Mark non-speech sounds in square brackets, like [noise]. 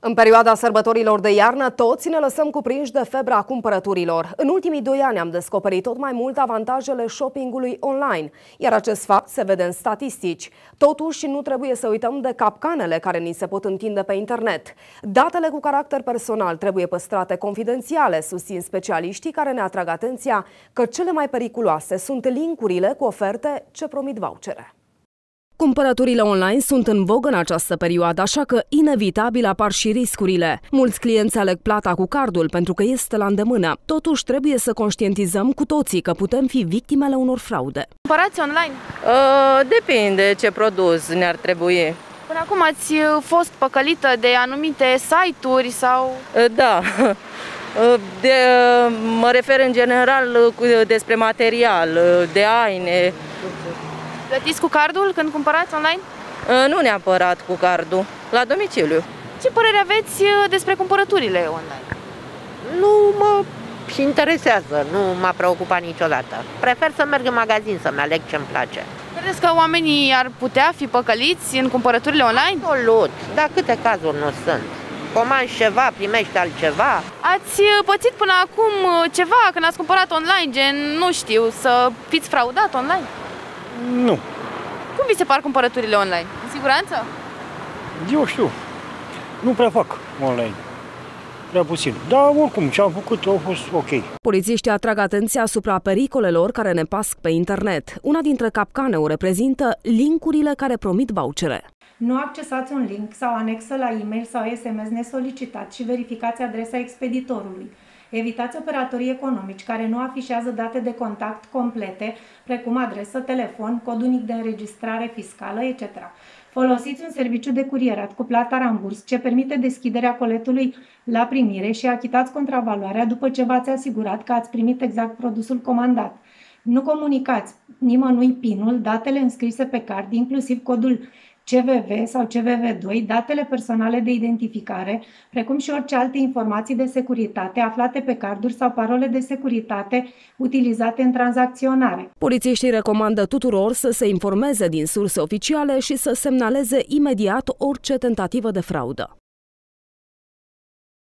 În perioada sărbătorilor de iarnă, toți ne lăsăm cuprinși de febra cumpărăturilor. În ultimii doi ani am descoperit tot mai mult avantajele shoppingului online, iar acest fapt se vede în statistici. Totuși, nu trebuie să uităm de capcanele care ni se pot întinde pe internet. Datele cu caracter personal trebuie păstrate confidențiale, susțin specialiștii care ne atrag atenția că cele mai periculoase sunt linkurile cu oferte ce promit vouchere. Cumpărăturile online sunt în vogă în această perioadă, așa că inevitabil apar și riscurile. Mulți clienți aleg plata cu cardul pentru că este la îndemână. Totuși, trebuie să conștientizăm cu toții că putem fi victimele unor fraude. Cumpărați online? Uh, depinde ce produs ne-ar trebui. Până acum ați uh, fost păcălită de anumite site-uri sau... Uh, da. [laughs] Uh, de, uh, mă refer în general despre material, de aine, Plătiți cu cardul când cumpărați online? Uh, nu neapărat cu cardul, la domiciliu. Ce părere aveți uh, despre cumpărăturile online? Nu mă interesează, nu m-a preocupat niciodată. Prefer să merg în magazin să-mi aleg ce-mi place. Credeți că oamenii ar putea fi păcăliți în cumpărăturile online? Absolut, dar câte cazuri nu sunt? Comanzi ceva, primești altceva. Ați uh, pățit până acum ceva când ați cumpărat online, gen, nu știu, să fiți fraudat online? Nu. Cum vi se par cumpărăturile online? În siguranță? Eu știu. Nu prea fac online. Prea puțin. Dar oricum, ce am făcut a fost ok. Polițiștii atrag atenția asupra pericolelor care ne pasc pe internet. Una dintre capcane o reprezintă linkurile care promit vouchere. Nu accesați un link sau anexă la e-mail sau SMS nesolicitat și verificați adresa expeditorului. Evitați operatorii economici care nu afișează date de contact complete, precum adresă, telefon, cod unic de înregistrare fiscală, etc. Folosiți un serviciu de curierat cu plata ramburs ce permite deschiderea coletului la primire și achitați contravaloarea după ce v-ați asigurat că ați primit exact produsul comandat. Nu comunicați nimănui pinul, datele înscrise pe card, inclusiv codul CVV sau CVV2, datele personale de identificare, precum și orice alte informații de securitate aflate pe carduri sau parole de securitate utilizate în tranzacționare. Polițiștii recomandă tuturor să se informeze din surse oficiale și să semnaleze imediat orice tentativă de fraudă.